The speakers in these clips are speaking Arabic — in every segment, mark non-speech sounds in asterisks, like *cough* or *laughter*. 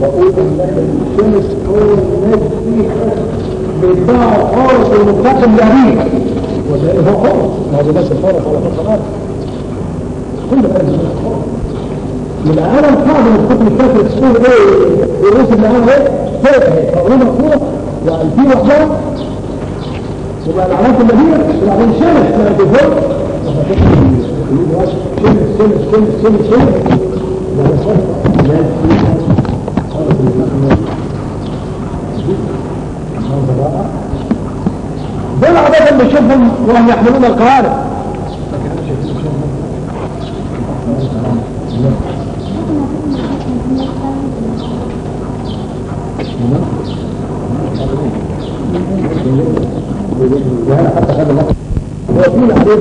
بقول إن الشمس هو الناس فيها بيدعوا خالص المنتقم لأبيه وده هو خالص. ما هو بس الخالص على فصلات كل هذا خالص. يبقى أنا القاعده من الكتب الفاتحه تقول إيه؟ الرؤوس اللي أنا إيه؟ اهي فوقنا فوق وفي وحده يبقى العلامات المدينة؟ وبعدين شمس. لما تفوق شمس شمس شمس شمس شمس. دول عادة بنشوفهم وهم يحملون القوارب. حتى.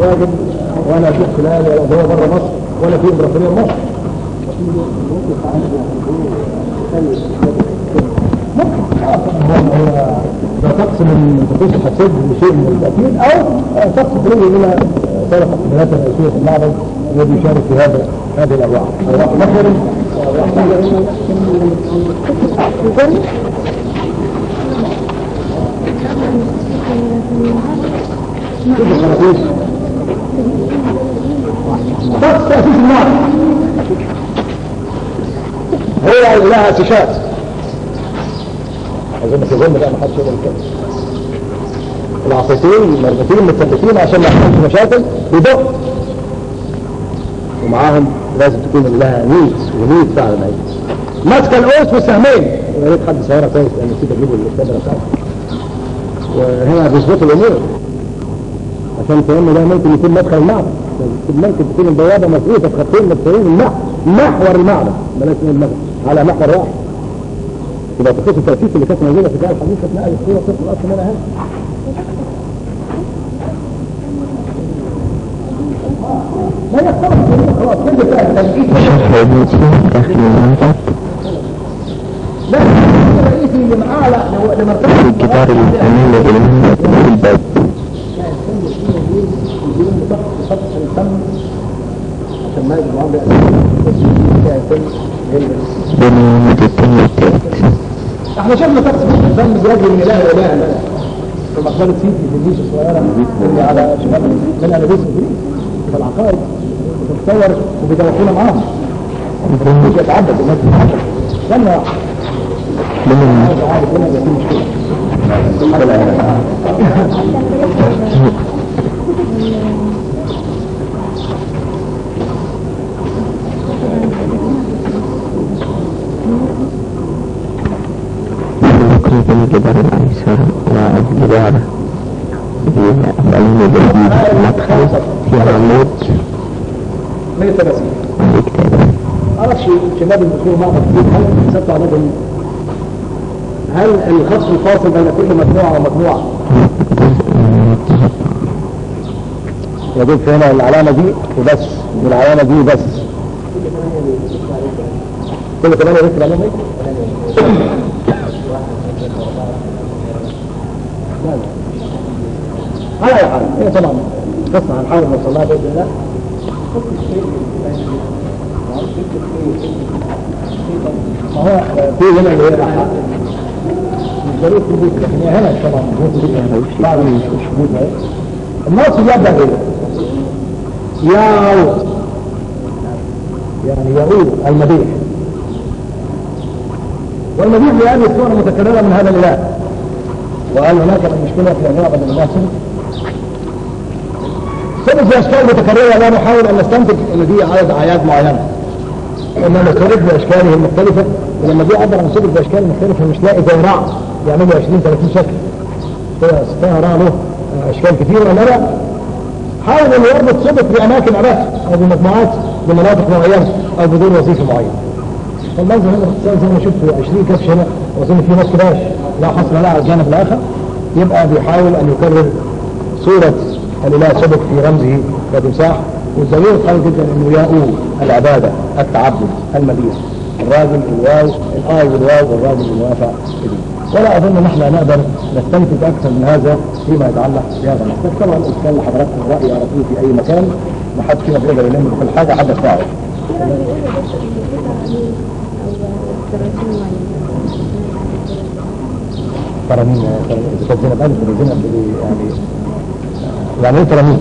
الراجل وأنا أشوف فلان ولا هو بره مصر ولا في امبراطوريه مصر. ده شخص من طقوس الحسد بشيء من التأكيد أو شخص تريد إلى طرف الرئيسية في المعرض الذي يشارك في هذا هذه الأرواح. أرواح مصر. شخص تأسيس النار هي لها سشات أظن في بقى ما حدش يقول كده العصايتين مربوطين متثبتين عشان ما يحصلش مشاكل بدق ومعاهم لازم تكون لها نيت ونيت فعلا هي ماسكة القوس والسهمين يا ريت حد صورها كويس لأن نسيت اجيبه الكاميرا بتاعته وهنا بيظبطوا الأمور. عشان كأنه ده ممكن يكون مدخل المعبد ممكن تكون البوابة مفروضة بخطين مكسورين المحور محور المعبد بلاش نقول على محور واحد. يبقى تخص التأسيس اللي كانت موجودة في دار الحديثة تلاقي الصورة تدخل أصلا منها هنا لا يختلف خلاص كل داخل المعبد لا الرئيسي اللي معاه لا في الجدار الباب عشان ما يجب إحنا شفنا شخص الدم بيجري من اله لاله في مقبرة سيدي في الجيش الصغيرة اللي على شمال من انابيس دي في العقائد بتتصور وبيدوخونا معاهم. مش يتعبد الناس بتتعبد استنى واحد *laughs* *laughs* من عايز عارف هنا يبقى في مشكله الركن بين الجدار الأيسر والجدار الجديد المدخل في عمود ليس نسيب عليه كتابة معرفش شباب معبد كتير هل حسبت عددهم هل الخط الفاصل بين كل مجموعة ومجموعة؟ يجب هنا العلامة دي وبس. والعلامة دي بس كل كمان يا العلامة دي؟ لا لا على أي حال هي طبعا قصة هنحاول نوصل لها بإذن الله ما هو في هنا اللي هي في البيت لكن هنا طبعا في البيت بعض الشهود النص يبدا ياو يعني يعود المديح. والمديح بهذه الصورة متكررة من هذا الإله. وقال هناك المشكلة في من الله سبب في أشكال متكررة لا نحاول أن نستنتج أن دي عدد أعياد معينة. إنما نسترد بأشكاله المختلفة ولما دي عبر عن سبب بأشكال مختلفة مش لاقي زي رع يعملوا 20 30 شكل. ستها رع له أشكال كثيرة. لا حاول أن يربط سبب بأماكن عباس أو بمجموعات بمناطق معينة أو بدون وظيفة معينة. فالمنظر هنا باختصار زي ما شفت 20 كبش هنا وأظن في ناس كباش لا حصر لها على الجانب الآخر. يبقى بيحاول أن يكرر صورة الإله سبق في رمزه وتمساح والدليل قوي جدا إنه ياء العبادة التعبد المديح الراجل الواو الآي والواو والراجل والوافع ولا أظن ان إحنا نقدر نستنتج أكثر من هذا فيما يتعلق بهذا المحتاج طبعا كان لحضراتكم رأي طول في أي مكان ما حد فينا بيقدر يلم كل حاجة حد يدفعه اذا كانت زينب ولا زينب يعني يعني إيه ترامين؟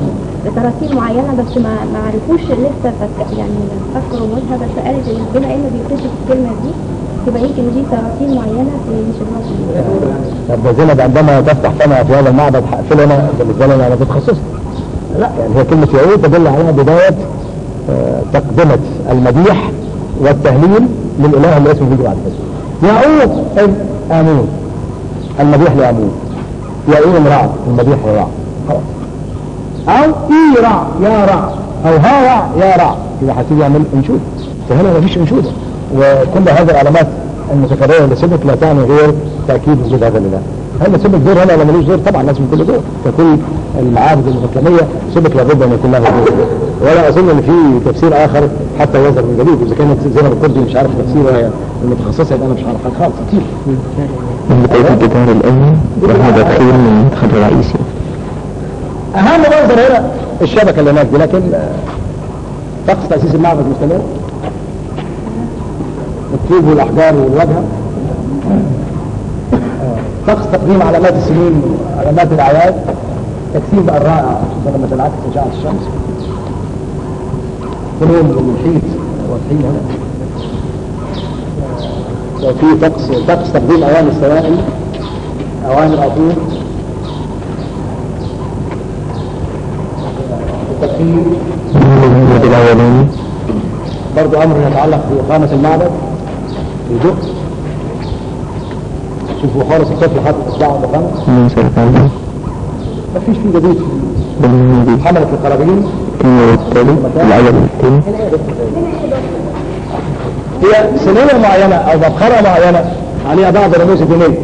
تراثيم معينة بس ما ما عرفوش لسه فك يعني فكروا وجهها بس قالت إن بما إنه بيكتشف الكلمة دي يبقى يمكن دي تراثيم معينة في مش طب ده زينب عندما تفتح فمها في هذا المعبد هقفله أنا بالنسبة لي أنا بتخصصت لا يعني هي كلمة يعود تدل على بداية آه، تقدمة المديح والتهليل للاله اللي اسمه بيجي بعد اي امون المديح لامون يعود رع المديح لرع أو إي رع يا رع أو ها رع يا رع يبقى هتيجي يعمل إنشود. فهنا مفيش انشوده وكل هذه العلامات المتكررة اللي سبق لا تعني غير تأكيد وجود هذا الإله. هل سبق دور هنا ولا ملوش دور طبعا لازم له دور. ككل المعابد المسلميه سبق لابد أن يكون لها دور. ولا أظن أن في تفسير آخر حتى يظهر من جديد. إذا كانت زينب القرطبي مش عارف تفسيرها المتخصصة يبقى أنا مش عارف حاجة خالص كتير من بداية الجدار الأول وهو تدخيل من المدخل الرئيسي أهم منظر هنا الشبكة اللي هناك دي لكن آه، طقس تأسيس المعبد مستمر الطوب والأحجار والواجهه آه، طقس تقديم علامات السنين علامات الأعياد. تكثير بقى الرائع. خصوصا لما تنعكس اشعه الشمس. فنون والمحيط والحين هنا. آه، وفي طقس طقس تقديم اواني السوائل. التدخين المولد الأولاني برضو أمر يتعلق بإقامة المعبد. يدق شوفوا خالص الطفل حاطط اصبعه بخمس ما فيش فيه جديد. حملت القرابين. الثاني. والثالث الأول والثاني هي سنية معينة أو مبخرة معينة عليها بعض الرموز الدينية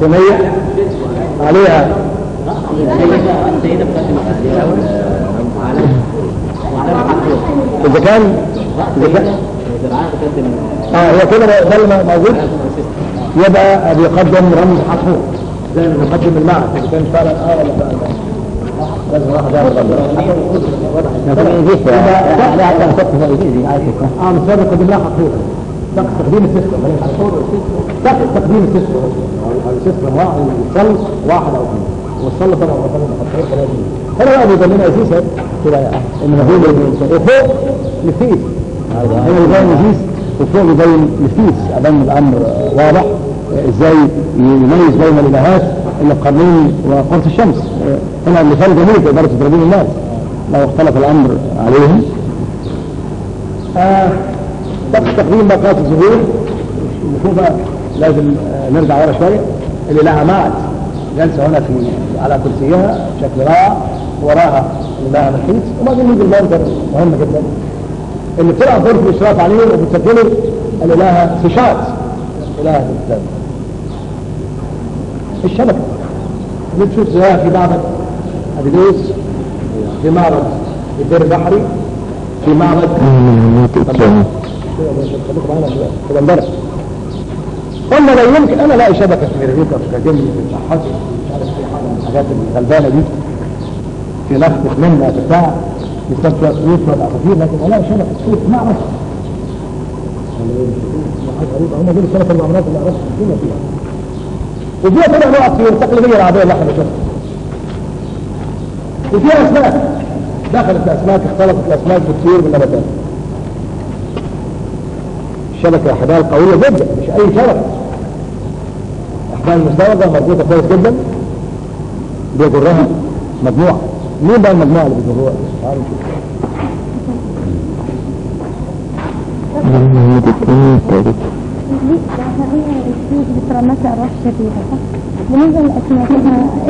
سنية عليها. إذا كان آه هي كده ده موجود. يبقى بيقدم رمز حقوق. زي ما بيقدم المعنى اذا كان فعلا آه ولا فعلا لازم واحد يعرف آه مش لازم يقدم لها تقديم السيستم طقس تقديم السيستم السيستم واحد أو اثنين والصل طبعا مثلا حقوق ثلاثة هنا كده ان مفهوم وفوق لفيس هنا بيبين نفيس وفوق نفيس ادام الامر آه، واضح آه، إزاي يميز بين الالهات اللي بقرنين وقرص الشمس. آه، هنا مثال جميل تقدروا تضربون الناس لو اختلف الأمر عليهم. آه، طقس تقديم باقات الظهور بقى لازم آه، نرجع ورا شوية. اللي لها معد جالسه هنا في على كرسيها بشكل رائع. وراها لها محيط وبعدين يجي المنظر مهم جدا. اللي بتلعب دور في الإشراف عليه وبتسجله الالهه سيشات الهه الاسلام الشبكه اللي تشوف زيها في معبد ابيدوس في معبد الدير البحري في معبد قلنا لا يمكن أنا الاقي شبكه في ميرفيتا في كاجمي في الحاجة مش عارف في حاجة من الحاجات الغلبانه دي في نفخ منها بتاع يستشفى فلوس ولا عصافير لكن الاقي شبكه فلوس معبد هم دول الشبكه المعاملات اللي الدنيا فيها وفيها طبعا نقط في التقليديه العادية اللي إحنا بنشوفها. وفيها أسماك. دخلت الاسماك اختلطت الاسماك بالطيور بالنباتات الشبكة حبال قوية جدا مش أي شبكة. أحبال مستوردة مربوطة كويس جدا. بيجرها مجموعة. مين بقى المجموعة اللي بيجروها؟ تعالوا نشوف. من المولد بترمس أرواح شريرة صح؟ بالنسبة لأسماء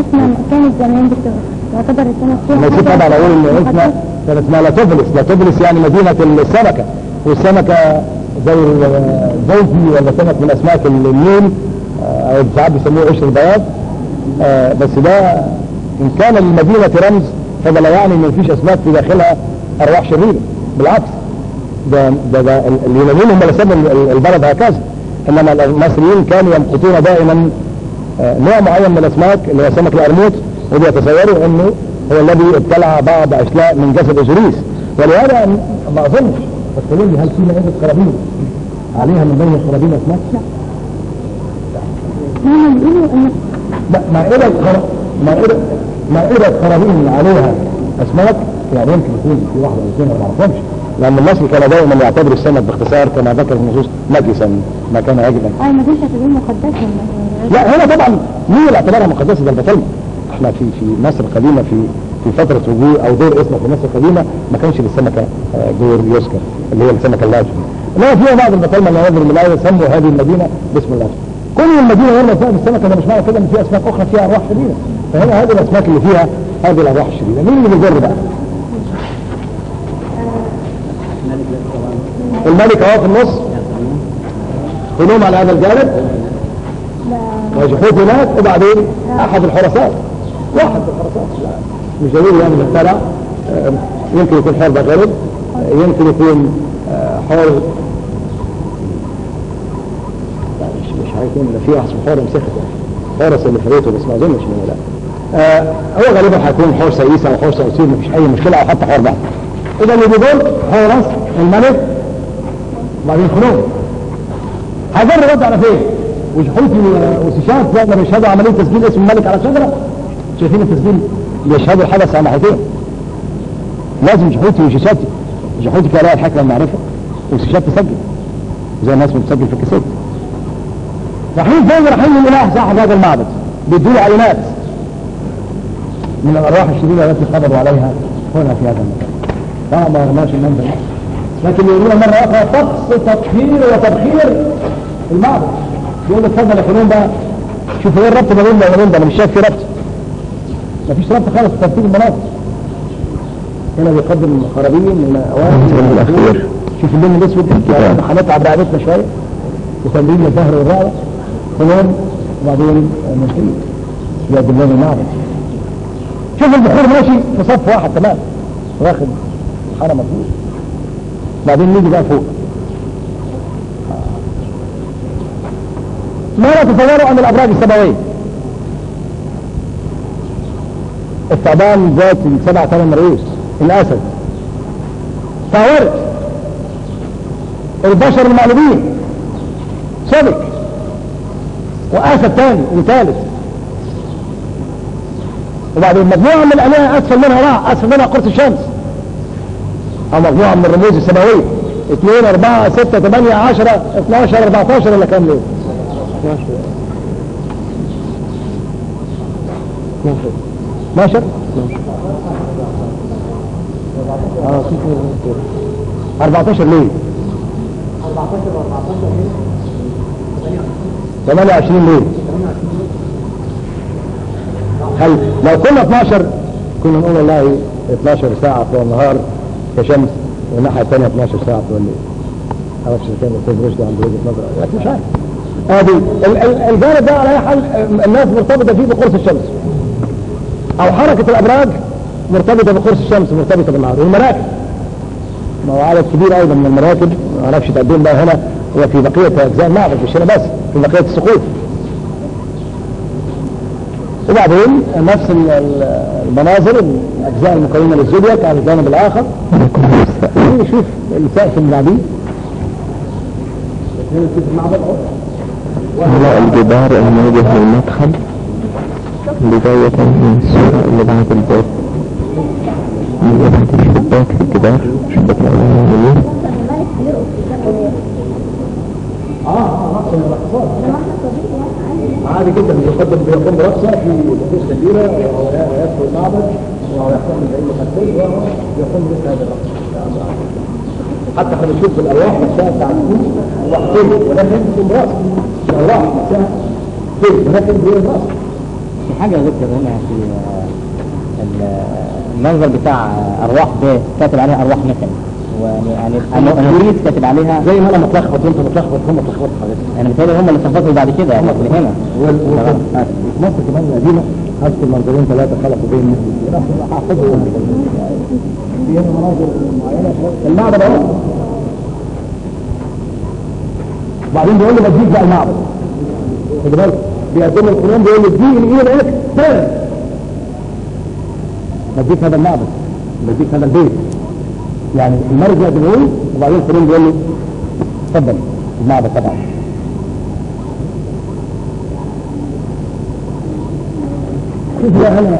اسم كانت زمان بتبقى يعتبر السنة نسيت طبعا أقول إن إسمها كان اسمها لاتوبوليس لاتوبوليس يعني مدينة السمكة والسمكة زي الزوجي ولا سمك من أسماك النيل أو ساعات بيسموه قشر البياض آه، بس ده إن كان للمدينة رمز فده لا يعني إن مفيش أسماك في داخلها أرواح شريرة بالعكس ده ده, ده ال- اليونانيين هم اللي سموا ال- البلد هكذا إنما المصريين كانوا يمقتون دائما آه، نوع معين من الأسماك اللي هو سمك القرموط وبيتصوروا إنه هو الذي ابتلع بعض اشلاء من جسد اوزوريس ولهذا ما اظنش بس قولوا لي هل في مائده قرابين عليها من بين بيقولوا ان لا. مائدة. مائدة مائدة خرابين عليها أسماك يعني يمكن يكون في واحدة أو اثنين ما اعرفهمش لأن المصري كان دائما يعتبر السمك باختصار كما ذكر النصوص نجسا ما كان يجبا آه ما كانش هتقول مقدسا؟ لا هنا طبعا مين اللي اعتبرها مقدسه ده البطلمه إحنا في في مصر القديمة في في فترة وجود أو دور اسمه في مصر القديمة ما كانش للسمكه آه، دور يذكر اللي هي السمكة اللاجئة. انما فيها بعض البطلمه اللي نظر الملايه سموا هذه المدينة باسم اللاجئ كل المدينة غير فيها السمكة ده مش معنى كده إن فيها أسماك أخرى فيها أرواح شريره فهنا هذه الأسماك اللي فيها هذه الأرواح الشريره مين اللي بيجر بقى؟ الملك اهو في النص. هنوم على هذا الجانب. وجحوت هناك وبعدين أحد الحرسات واحد من الحرسات لا مش دليل يعني مخترع آه، يمكن يكون حر بغرب آه، يمكن يكون آه، حر مش مش هيكون في واحد حر مسخت حرس اللي فريته بس ما أظنش إنه لا. آه، هو غالبا هيكون حرس عيسى أو حرس عسير مفيش أي مشكلة أو حتى حر بقى إذا اللي بيقول حرس الملك. وبعدين خلوه هيجر رد على فين؟ وجحوتي وسيشات يقدر يشهدوا عملية تسجيل اسم الملك على شجره شايفين التسجيل؟ بيشهدوا الحدث على ناحيتين لازم جحوتي وشيشات جحوتي كان لها الحكمه المعرفه وسيشات تسجل. زي الناس بتسجل في الكاسيت. رايحين فين رايحين للاله صاحب هذا المعبد. بيدوا علامات من الأرواح الشريره التي قبضوا عليها. هنا في هذا المكان. طبعا ما رماش المنزل. لكن يقولون مرة أخرى طقس تطهير وتبخير. المعبد يقول اتفضل يا فلان بقى شوف إيه الربط ما بيننا وما بين ده. أنا مش شايف في ربط. مفيش ربط خالص في ترتيب المناطق هنا بيقدم خرابين من. أوائل شوف اللون الأسود. يعني هنتعب رقبتنا شوية. وتمرين الظهر والرقبه تمام وبعدين نشيل يقدم لنا المعبد شوف البخور ماشي في صف واحد تمام. واخد الحرم مفروض بعدين نيجي بقى فوق. ماذا تتصوروا عن الأبراج السماويه الثعبان ذات سبع ثمان رؤوس الاسد طاورت البشر المعلومين سمك واسد ثاني وثالث وبعدين مجموعة من الالهه أسفل منها راع أسفل منها قرص الشمس. أو مجموعة من الرموز السماوية 2 4 6 8 10 12 14 ولا كام ليه؟ 12 12 آه 14 ليه؟ 28 ليه؟ هل لو كنا 12 كنا نقول والله 12 ساعة في النهار كشمس والناحية الثانية 12 ساعة الليل معرفش إذا كان الأستاذ رشدي عنده وجهة نظر لكن مش عارف. ال- الجانب ده على أي حال الناس مرتبطة فيه بقرص الشمس. أو حركة الأبراج مرتبطة بقرص الشمس مرتبطة بالنهار. والمراكب ما هو عدد كبير أيضا من المراكب. ما أعرفش تقدم بقى هنا. وفي بقية أجزاء. المعبد مش هنا بس في بقية السقوط. وبعدين نفس ال- ال- المناظر الأجزاء المكونة للزودياك على الجانب الآخر. نشوف السقف اللي بعديه على الجدار المواجه للمدخل بداية من الصورة اللي بعد الباب من جهة الشباك في الجدار. شباك الأولاني اليمين عادي جدا بيقدم بيقوم برقصه في طقوس كبيرة وهو يدخل المعبد وهو يحتفل بعيد الخلفيه وهو يقوم مثل هذا الرقص حتى إحنا بنشوف الارواح نفسها ارواح طيب ولكن تكون راس الأرواح نفسها طيب ولكن بدون راس في حاجة ذكر هنا في ال- المنظر بتاع أرواح ب كاتب عليها أرواح مثل. ويعني النوريس كاتب عليها. زي ما أنا متلخبط وأنت متلخبط هم متلخبط حضرتك يعني بالتالي هم اللي صفصوا بعد كده يعني اللي هنا. مصر كمان القديمة هذكر منظرين ثلاثة خلقوا بين في هنا مناظر معينة. المعبد أهو. وبعدين بيقول له بديك بقى المعبد. خد بالك. بيقدم القرآن بيقول له اديني الايد لك فين بديك هذا المعبد. بديك هذا البيت. يعني يقدمه له وبعدين القرآن بيقول له اتفضل المعبد طبعا. شوف يا هلا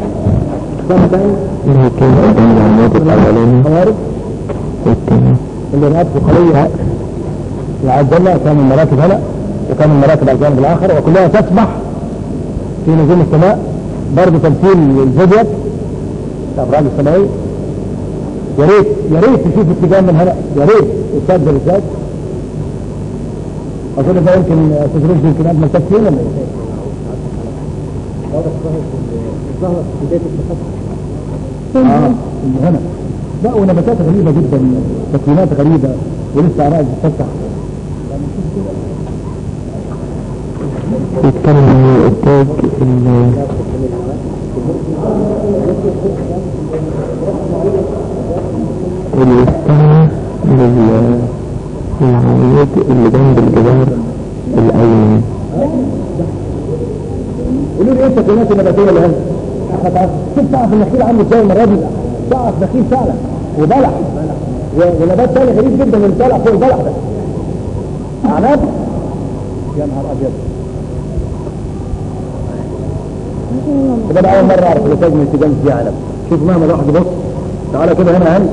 سنة تاني اللي هي كان قدام العمود الأولاني خوارج والتاني اللي رأت قلية العبد الله كان المراكب هنا وكان المراكب على الجانب الآخر وكلها تسبح في نجوم السماء. برضه تمثيل الزودياك الأبراج السماوية يا ريت يا ريت تشوف اتجاه من هنا. يا ريت أستاذ بالذات أظن ده يمكن رشدي يمكن أجمل تفسير ولا إيه؟ آه. اللي هنا لا ونباتات غريبة جدا. تكوينات غريبة. ولسه عرايس بتفتح يتكلم عن الإنتاج ال- اللي يستنى لل- للعمود اللي جنب الجدار الأيمن قولوا لي إيه التكوينات النباتية اللي هنا؟ إحنا تعرف شوف النخيل عامل إزاي المرة دي سقف نخيل فعلا وبلح و- ونبات ثاني غريب جدا اللي طالع فوق البلح ده اعناب يا نهار ابيض أنا أول مرة أعرف الانتاج من اتجاه دي عنب شوف مهما الواحد يبص تعالى كده هنا هنا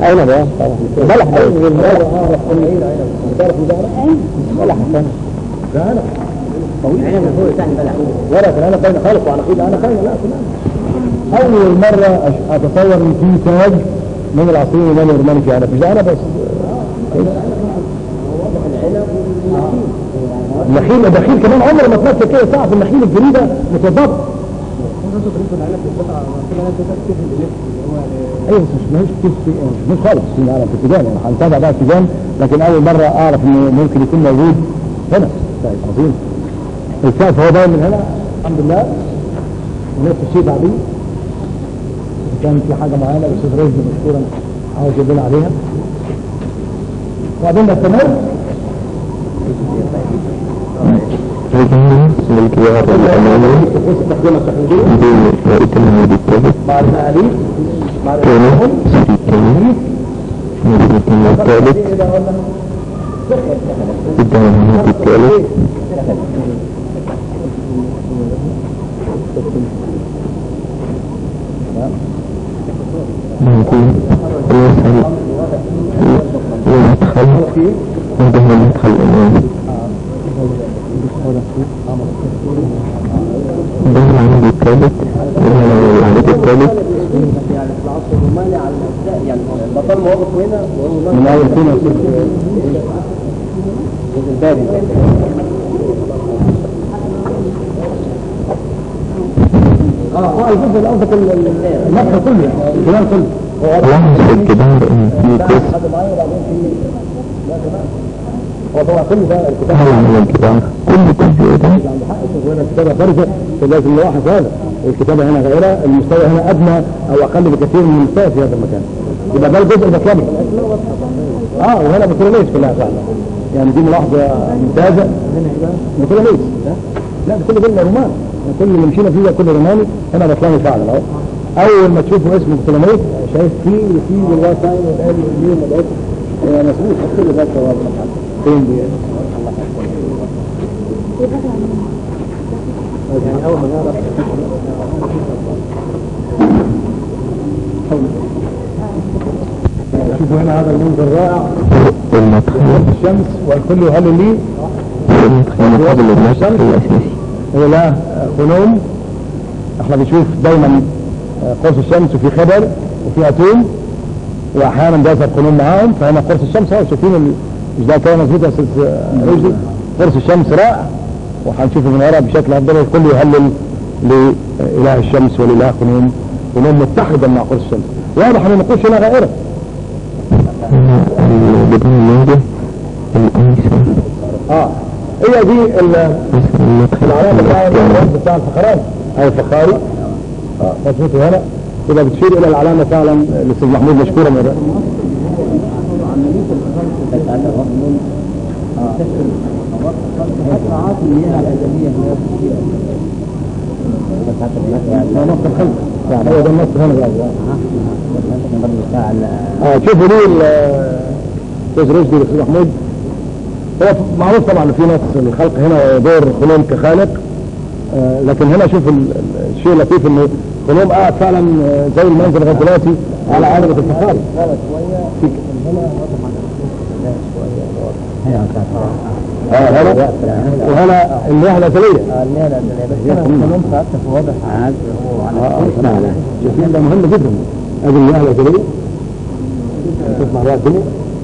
باينه لا كلها أول أش- اتصور ان في تاج من العصير اليوناني الروماني في عنب مش عنب بس. النخيل النخيل كمان عمره ما تمثل كده. سقف النخيل الجديدة متظبط أيوه مش مش مش خالص العالم في التيجان يعني هنتابع بقى التيجان لكن أول مرة أعرف إنه ممكن يكون موجود هنا. طيب عظيم. السقف هو باين من هنا الحمد لله. ونفس الشيء بعدين. كان في حاجة معينة الأستاذ رشدي مشكورا عاوز لنا عليها. وبعدين نستمر رجعنا للجدار الأمامي طقوس التقديم التقليديه ببقية العمود الثالث مع المقاليد مع الثاني الإمام السري الثاني العمود قدام العمود الثالث ده العمود الثالث وده العمود الثالث من أول سنة آه آه الجزء اللي قصدك ال- ال- المدخل كله يعني الجنان كله لاحظ في الجدار ان في جزء حد معين وبعدين في لا كمان هو طبعا كل ده الكتاب كل جزء ده عند حق الشيخ هنا الكتابة خارجة لازم نلاحظ هذا الكتابة هنا غيرها المستوى هنا أدنى أو أقل بكثير من المستوى في هذا المكان. يبقى ده الجزء المكاني آه وهنا بتروليس كلها فعلا يعني دي ملاحظة ممتازة. بتروليس لا ده كل دول رومان. كل اللي مشينا فيه ده كله روماني. هنا بطلاني فعلا أهو. أول ما تشوفوا اسم بتروليس شايف في في والواسع والآلي والميم والآلي مسؤول كل ده ثواب فين دي شوفوا هنا هذا المنظر والمدخل الشمس والكل يهلل لي؟ والمدخل مقابل المدخل الأساسي إلى خنوم إحنا بنشوف دايما قرص الشمس وفي خبر وفي أتوم واحيانا بيظهر خنوم معاهم فهنا قرص الشمس اهو شايفين مش ده كان مظبوط يا أستاذ رشدي قرص الشمس رائع وهنشوفه من ورا بشكل افضل الكل يهلل لإله الشمس ولإله خنوم خنوم متحدا مع قرص الشمس. واضح أن النقوش هنا غائره آه. هي دي ال- مثلا المدخل العلامة بتاع الفخراني أو الفخاري آه. مظبوط هنا. يبقى بتشير إلى العلامة فعلا الأستاذ محمود مشكورا من شوفوا ليه الاستاذ رشدي والاستاذ محمود. هو معروف طبعا في ناس الخلق هنا دور خلوم كخالق آه لكن هنا شوف ال- ال- الشيء اللطيف إنه خلوم قاعد فعلا آه، زي المنزل لغايه دلوقتي على هنا بتاعت آه هنا وهنا المياه الازليه لا لا بس كلهم فاكر واضح عاد اسمع لا شايفين ده مهم جدا ادي المياه الازليه تسمع الدنيا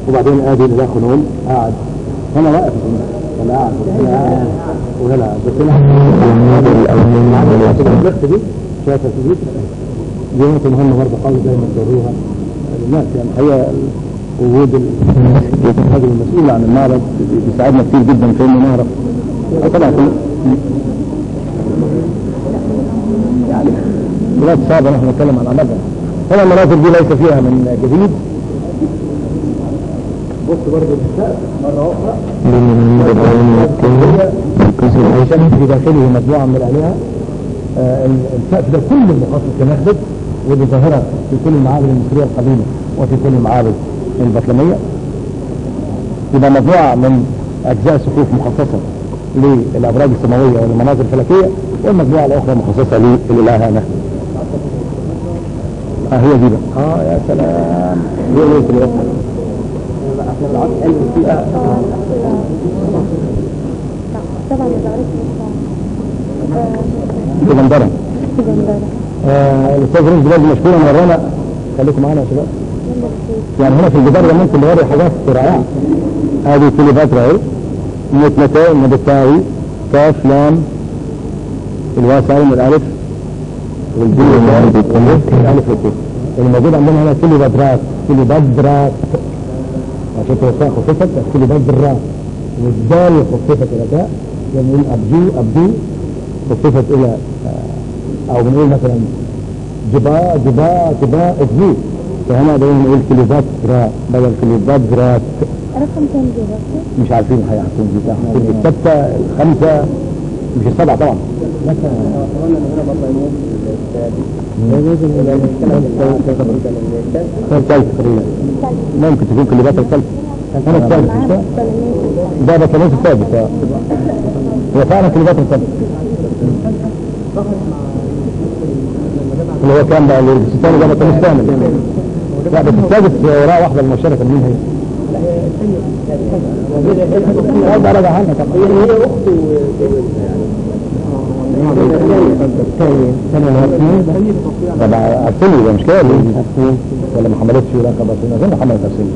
وبعدين ادي اللي ده خلوم قاعد هنا واقف ولا قاعد هنا وهنا بس هنا شايفه في دي مهمة برضه حاولوا دايما تدوروها للناس يعني هي وجود ال- الراجل المسؤول عن المعرض بيساعدنا كتير جدا في إنه نعرف. طبعا كل يعني دلوقتي صعب ان إحنا نتكلم عن عملها. هنا المناظر دي ليس فيها من جديد. بص برضه مرة أخرى الشمس في داخله مجموعة من الآلهة آه، السقف ده كله مخصص لمخبز ودي ظاهرة في كل المعابد المصرية القديمة وفي كل المعابد. البطلمية. يبقى مجموعة من أجزاء صفوف مخصصة للأبراج السماوية والمناظر الفلكية والمجموعة الأخرى مخصصة للإلهة نخبز آه هي دي بقى. آه يا سلام. هي هي كده طبعا إذا في جندرة في جنبارة آه، الأستاذ رشدي برضه مشكورا ورانا خليكم معانا يا شباب. يعني هنا في الجدار ده ممكن نوري حاجات رائعه هذه كليوباترا اهي متنتين مدتاوي كاف لام. الواسع والالف والجيم والالف والالف والكاف الموجود عندنا هنا كليوباترات كليوباترات عشان توسع خففت كليوباترات والدال خففت إلى داء بنقول ابدو ابدو خففت إلى آه، أو بنقول مثلا جبا جبا جبا ابدو فهنا بنقول نقول كليوباترا بدل كليوباترات رقم كام بس؟ مش عارفين هتكون دي الستة الخمسة مش السبعة طبعا. ممكن تكون كليوباترا الثالث أنا الثالث؟ ده بطلوس الثالث آه. هو فعلا كليوباترا الثالث اللي هو كان بقى الثاني ده بطلوس الثاني لا بس وراء واحدة المشاركة مين هي؟ هذا درجة عنها تقريبا هي طبعا ده مش كده ولا ما حملتش لقب أرسلي أظن حملت أرسلي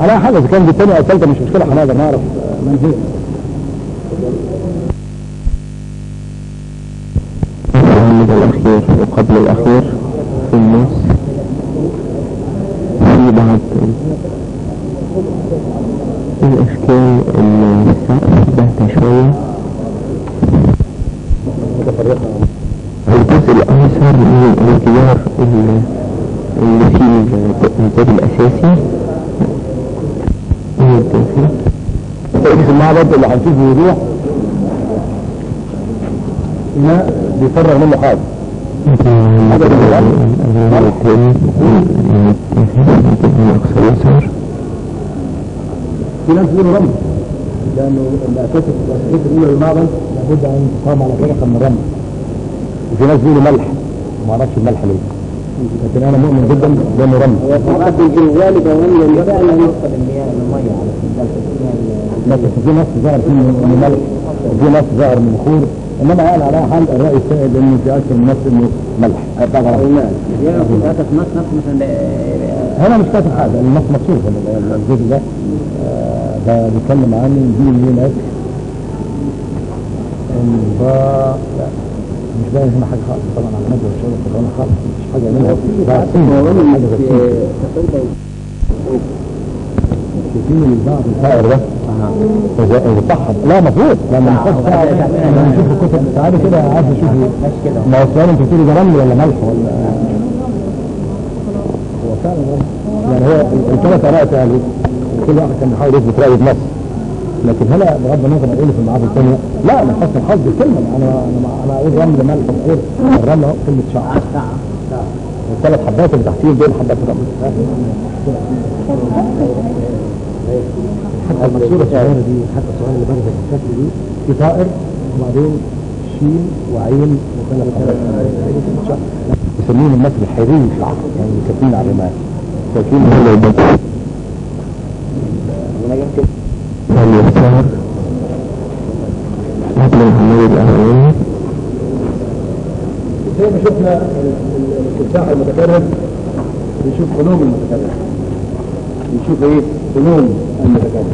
على حاجة إذا كان دي الثانية أو الثالثة مش مشكلة هنقدر نعرف من هي الأخير وقبل الأخير في النص في بعض ال- الأشكال اللي السقف باهتة شوية. الجزء الأيسر من الجدار اللي فيه الب- الباب الأساسي من الداخل رئيس المعبد اللي هنشوفه وضوح ما بيفرغ منه حاجة. هذا الأمام الثاني من الداخل من أقصى اليسار في ناس بيقولوا رمل لأنه الاساس الاساسيه الاولى للمعبد لابد أن تقام على طبقه من الرمل وفي ناس بيقولوا ملح. ما أعرفش الملح ليه. لكن أنا مؤمن جدا بأنه رمل وقت الغالب هم فعلا يفقد المياه المية على لكن في نص ظاهر فيه انه ملح وفي نص ظاهر من بخور إنما قال على حال الرأي السائد انه في أكثر من نص إنه ملح. طبعا. يا في نص مثلا هنا مش كاتب حاجة. النص ال- الجزء ده آه، ده بيتكلم عن دي هناك انباء لا مش باين هنا حاجة خالص. طبعا على مدى الشغل القرآن خالص مش حاجة منها. حاجة. شايفين البعض الفائر ده. صح. لا مفروض لما ساعة لما نشوف الكتب. تعالوا كده عايز نشوف ما هو السؤال انت بتقولي ده رمل ولا ملح ولا هو فعلا رمل يعني هو الثلاث آراء قالوا وكل واحد كان بيحاول يثبت رأيه بنفسه لكن هنا بغض النظر عن في المعارض الثانية لا من حسن الحظ الكلمة أنا أنا أنا أقول رمل ملح أقول الرمل أهو كلمة شعر الثلاث حبات اللي تحتيهم دول حبات الرمل حتى المقصورة الصغيرة دي حتى الصغيرة اللي بارزة بالشكل دي في طائر وبعدين شين وعين وثلاث يسميهم المثل الحيرين في العقل يعني كاتبين على الرمال شايفين هل البدء هنا يمكن هل يختار قبل محمد الأهواني زي ما شفنا ال- ال- التمساح المتكرر بيشوف خلوم المتكرر. بيشوف إيه؟ خلوم المتكرر.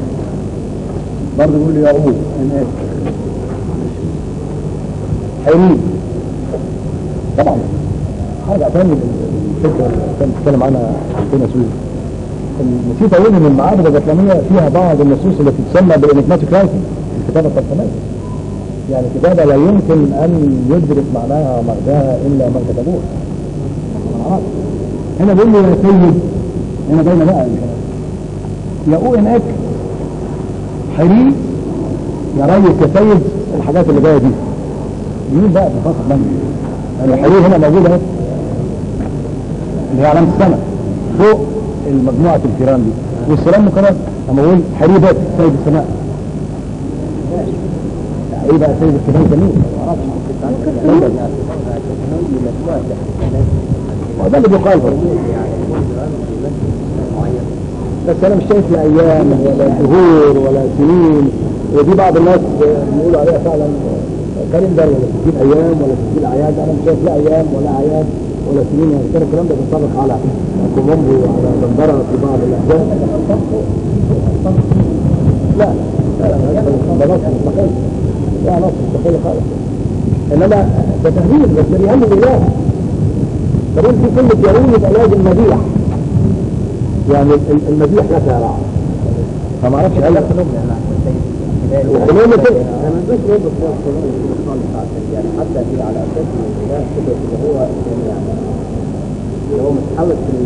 برضه بيقول لي يعقوب أنا اسف حيرين. طبعا. حاجة تانية الفكرة اللي كان بيتكلم عنها عندنا سوق نسيت أقول ان المعابد الإسلامية فيها بعض النصوص التي تسمى بالانجماتيك رايتنج الكتابة الترجميه يعني كتابه لا يمكن أن يدرك معناها ومغزاها إلا من كتبوها هنا بيقول لي يا سيد هنا باينه بقى يا أو إن إك حري يا ريس يا سيد الحاجات اللي جاية دي. مين بقى بخاطب مني يعني حري هنا موجوده اهي اللي هي علامة السماء فوق. المجموعة الفيران دي. والسلام مكرر. أما أقول حري بات سيد السماء. إيه بقى سيد السماء أعرفش وده اللي بيقال بس أنا مش شايف لا أيام ولا شهور ولا سنين. ودي بعض الناس بيقولوا عليها فعلا كالندر ولا تسجيل أيام ولا تسجيل أعياد. أنا مش شايف لا أيام ولا أعياد. ولا سنين يعني كان الكلام ده بينطبق على كولومبو وعلى بندره في بعض الاحيان لا لا لا ده نص مستقل لا نص مستقل خالص انما ده تهديد بس ده بيهم الاله كمان في كلمه يرون يبقى لازم مديح يعني ال- المديح لك يا رعد فما أعرفش قال لك وخلونا كده أنا بس برضه خالص عشان يعني حتى في على أساس ان هو يعني اللي هو متحوط في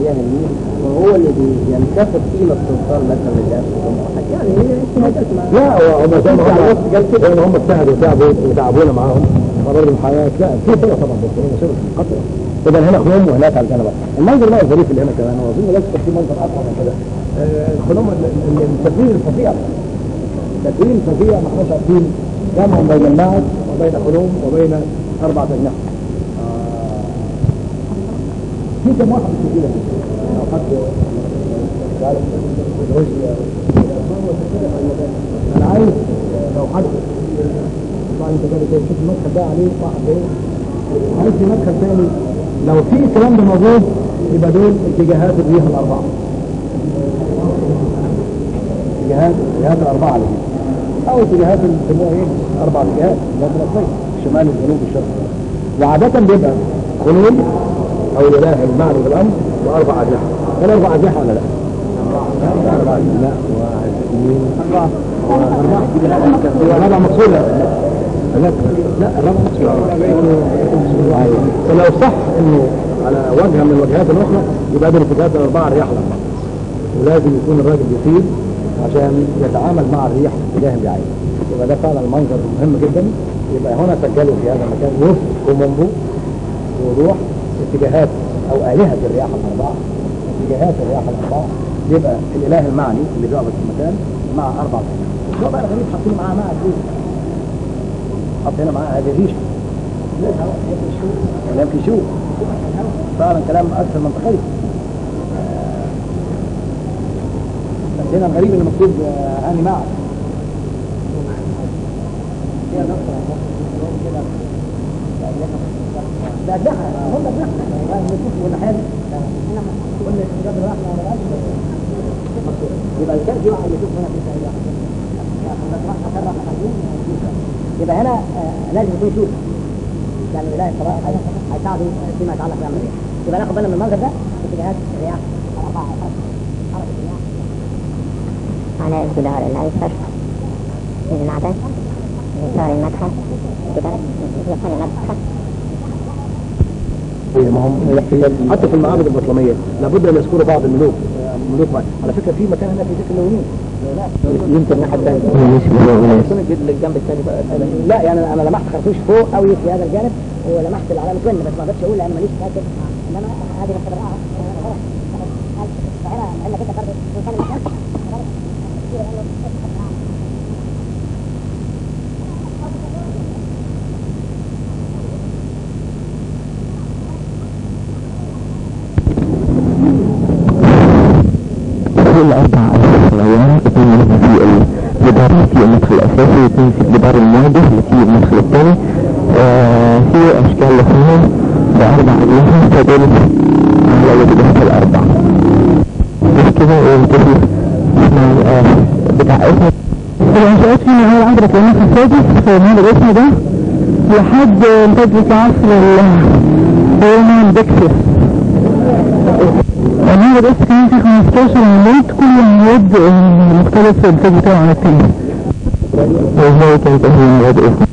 مياه النيل وهو اللي بي- ينتخب فيه السلطان مثلا لله يعني هي لا هو هم هم زي ما هم اجتهدوا وتعبوا وتعبونا معاهم. قرروا الحياة. لا في صله طبعا بس هي صله قطع اذا هنا خلوم وهناك على الجنب. المنظر بقى الظريف اللي هنا كمان. هو اظن لازم في منظر أكثر من كده. آه، الخلوم ال- ال- التدوين الفظيع التدوين الفظيع ما احناش عارفين جمع بين المعز وبين خلوم وبين أربعة أجنحة. في كم واحد دي؟ لو حد أنا عايز لو حد طبعا انت كده تشوف المدخل ده عليه واحد إيه عايز في مدخل ثاني لو في الكلام ده موجود يبقى دول اتجاهات الريح الاربعه اتجاهات اتجاهات الاربعه اللي أو اتجاهات بيسموها إيه أربع اتجاهات الاصلين الشمال والجنوب والشرق وعادة بيبقى خلول أو الاله المعنى بالامر واربع اجنحه كان أربع اجنحه ولا لا؟ لا. أربعة الرابعة مقصودة لا. لا الرابعة مقصودة فلو صح إنه على وجهة من الوجهات الأخرى يبقى الاتجاهات الأربعة الرياح الأربعة ولازم يكون الراجل يطير عشان يتعامل مع الريح اتجاه بعين يبقى ده فعلا منظر مهم جدا. يبقى هنا سجلوا في هذا المكان. وفق كومومبو وضوح اتجاهات أو آلهة الرياح الأربعة. اتجاهات الرياح الأربعة. يبقى الإله المعني اللي بيقف في المكان مع أربع كلمات هو بقى الغريب؟ حاطين معاه مع الريش حط هنا معاه هذه الريشه كلام في شو فعلا كلام أكثر منطقي. بس هنا الغريب اللي مكتوب آه، هاني ده أجنحة هم يعني لا يبقى في واحد يشوف هنا في يبقى هنا آه، لازم يكون شوف يعني الاله القضاء هيساعده فيما يتعلق بالامر الرياح يبقى ناخد بالنا من المنظر ده اتجاهات الرياح على الجدار الأيسر المدخل المدخل ما هم حتى في المعابد البطلمية لابد أن يذكروا بعض الملوك ملوك. على فكرة في مكان هنا في ذكر اللونين يمكن يكون الجد- الجنب الثاني بقى. لا يعني أنا لمحت خرطوش فوق قوي في هذا الجانب ولمحت العلامة وين بس ما أقدرش أقول لأن ماليش فاكر. في الأربع صغيرة اثنين منهم في الجدار في المدخل الأساسي واثنين في الجدار المواجه اللي في المدخل الثاني في أشكال لهم بأربع أجنحة تدل على وجودها الأربع بس كده ينتهي اسمه بتاع اسمه الإنشاءات في نهاية العصر الخامس السادس في هذا الاسم ده لحد امتدت عصر الرومان بيكسس هذا الاسم كان في 15 مولود كل مولود مختلف الانتاج بتاعه عن التاني وهو تنتهي من غد اسمه